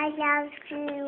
I love to.